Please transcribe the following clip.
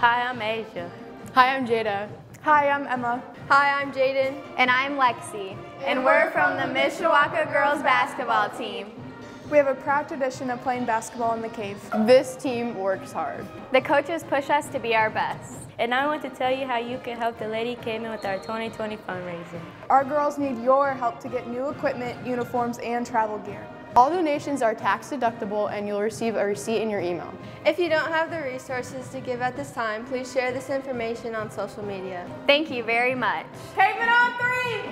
Hi, I'm Asia. Hi, I'm Jada. Hi, I'm Emma. Hi, I'm Jaden. And I'm Lexi. And we're from the Mishawaka girls basketball team. We have a proud tradition of playing basketball in the cave. This team works hard. The coaches push us to be our best. And I want to tell you how you can help the Lady Caveman with our 2020 fundraising. Our girls need your help to get new equipment, uniforms, and travel gear. All donations are tax deductible and you'll receive a receipt in your email. If you don't have the resources to give at this time, please share this information on social media. Thank you very much. Caveman on three!